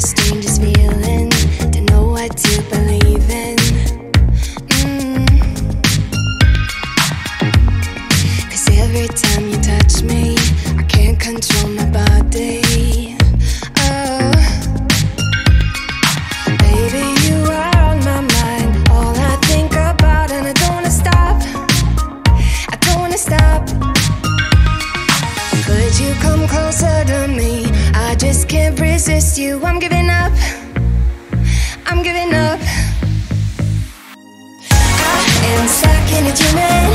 feeling know what to believe in. Mm. Cause every time you touch me, I can't control my body. Stop. Could you come closer to me? I just can't resist you. I'm giving and I to it